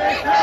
Krishna.